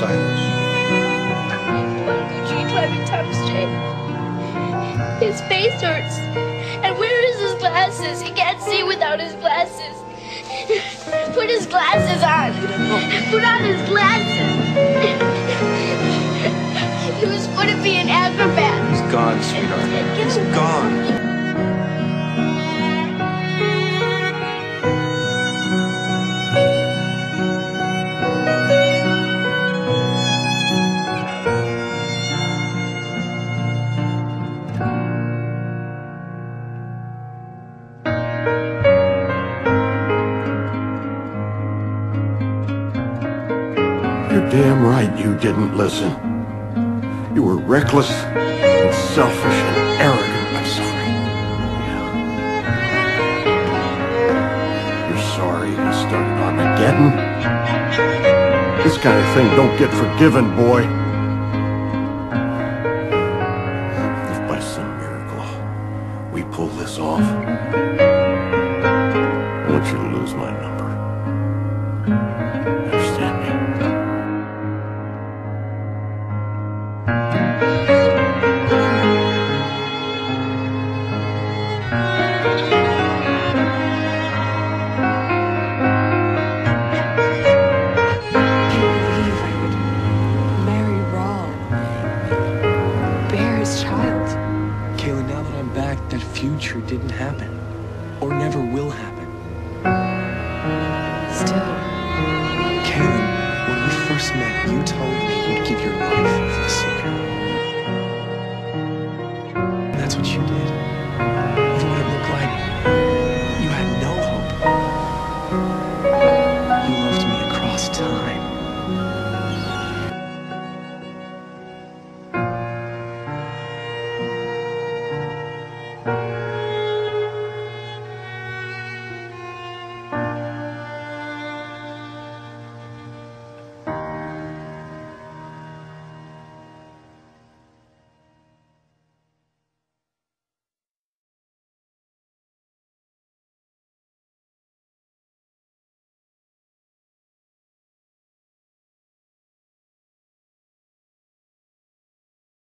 in silence. Uncle G. Clementine straight. His face hurts. And where is his glasses? He can't see without his glasses. Put his glasses on. Put on his glasses. He was going to be an acrobat. He's gone, sweetheart. He's gone. Damn right you didn't listen. You were reckless and selfish and arrogant. I'm sorry. You're sorry you started Armageddon. This kind of thing don't get forgiven, boy. If by some miracle we pull this off, didn't happen or never will happen. Still. Kaylin, when we first met, you told me.